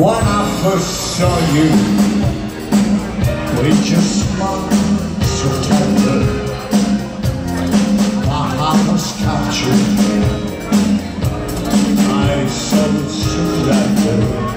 When I first saw you With your smile so tender. My heart was captured. I so surrendered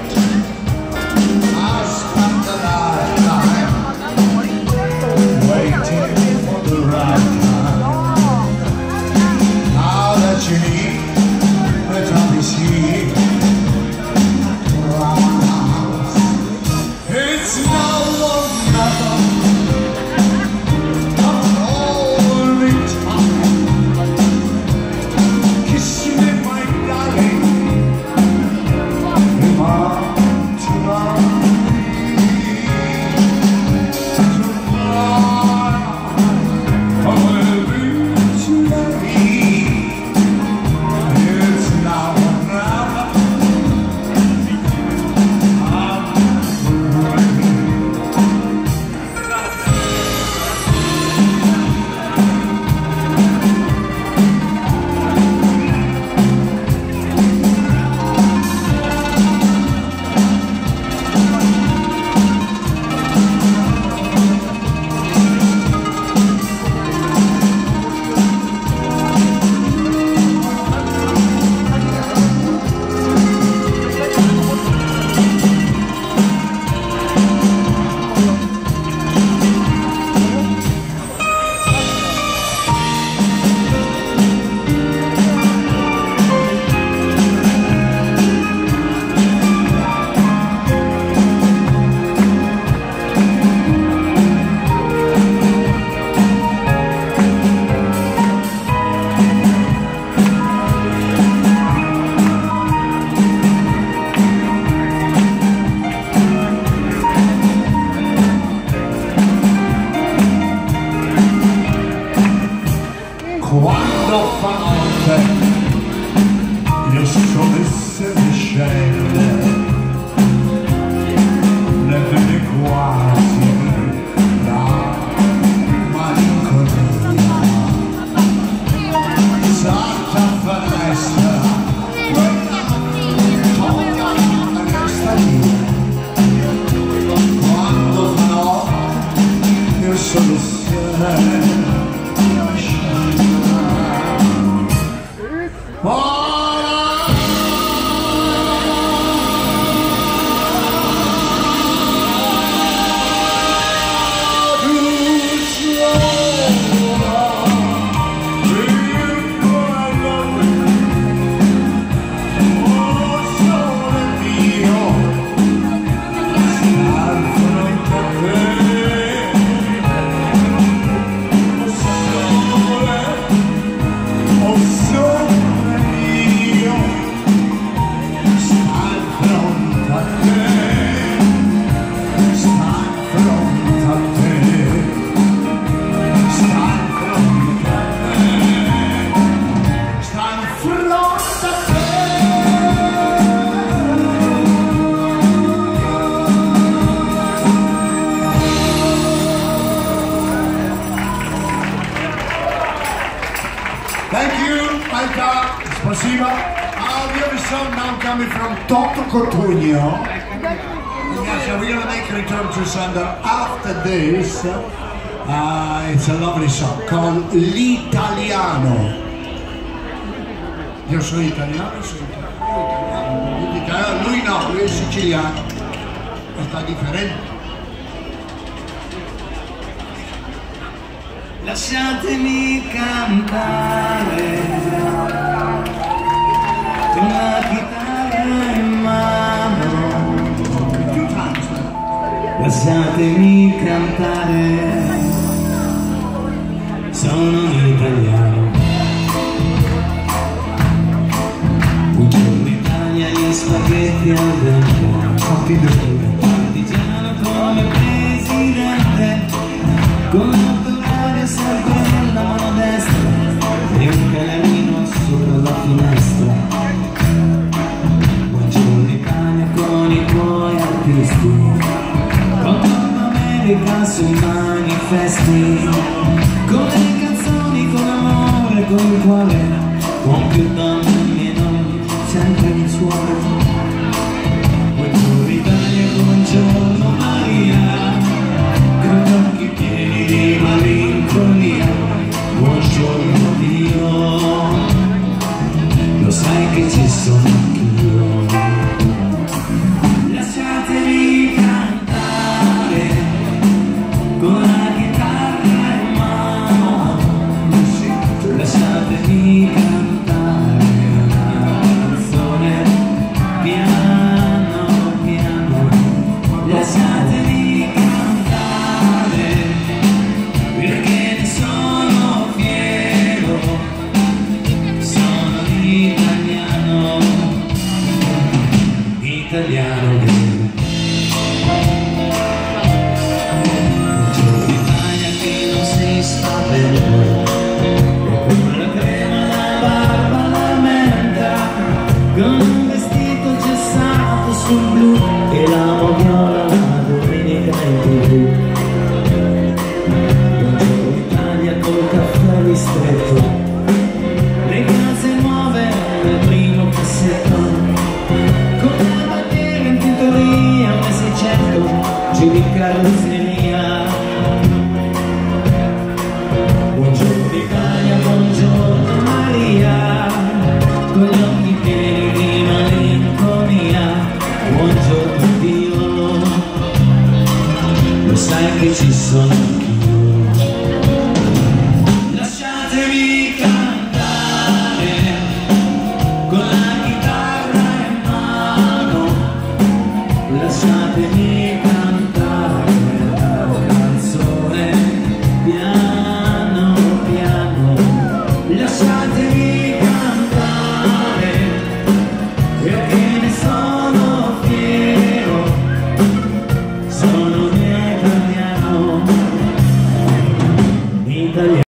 Thank you, Malta. Спасибо. Uh, we have a song now coming from Toto Cotugno. Yeah, so we're gonna make a return to Sandra after this. Uh, it's a lovely song called L'Italiano. Io sono italiano, sono italiano. Lui italiano, Lui no, lui è siciliano. Sta differente. Lasciatemi cantare con la chitarra in mano. Lasciatemi cantare, sono un italiano. Buongiorno Italia, gli spaghetti al dente. Partigiano come presidente, con l'America sui manifesti, con le canzoni, con l'amore, con il quale, con più donne e meno, sempre il suono. Italiano